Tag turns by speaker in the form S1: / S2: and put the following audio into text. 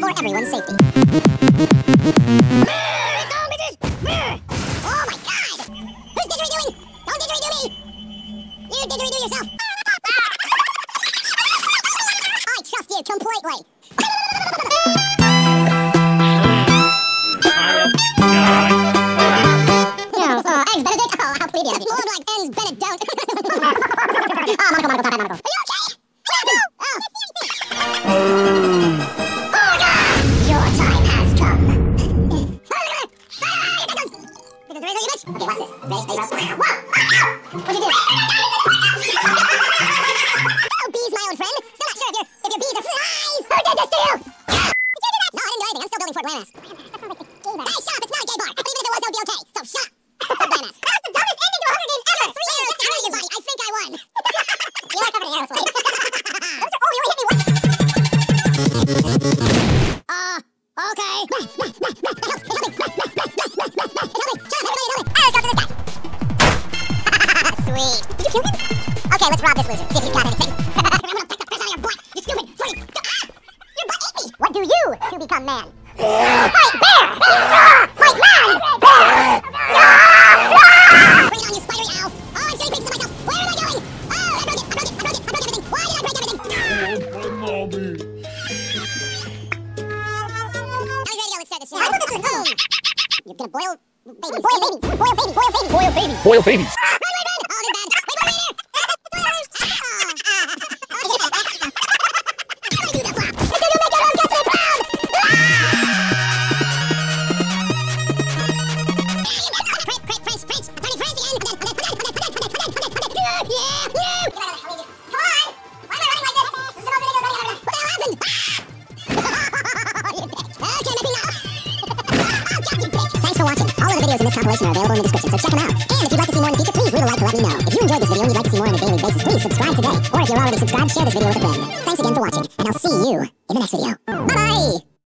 S1: for everyone's safety. Oh my god! Who's didgeridooing? Don't didgeridoo me! You didgeridoo yourself! I trust you completely! Uh, eggs Benedict? Oh, how. More like Monaco, Monaco, Monaco, Monaco. Are you okay? Okay, watch this. Whoa! What'd you do? oh, bees, my old friend. Still not sure if if your bees are flies. Who did this to you? Did do that? No, I didn't do anything. I'm still building Fort. Hey, shut up! It's not gay bar. Even if it was. So shut up. That's the dumbest ending to a Hunger Games ever. Three years. I think I won. you are covered in. Those are, oh, you only hit me once. Uh, okay. Sweet. Did you kill him? Okay, let's rob this loser. See if he's got anything. I'm gonna pick the piss out of your butt. You stupid, freak. Ah! Your butt ate me. What do you to become man? Fight bear! Fight man! Bring it on, you spidery owl. Oh, I'm shooting pieces of myself. Where am I going? Oh, I broke it. I broke it. I broke it. I broke everything. Why did I break everything? Now
S2: he's
S3: ready to
S2: go.
S1: Let's start this show. I put this in home. You're gonna boil babies. Boil babies. Boil babies. Boil babies. Boil babies. Foil babies. videos in this compilation are available in the description, so check them out. And if you'd like to see more in the future, please leave a like to let me know. If you enjoyed this video and you'd like to see more on a daily basis, please subscribe today. Or if you're already subscribed, share this video with a friend. Thanks again for watching, and I'll see you in the next video. Bye-bye!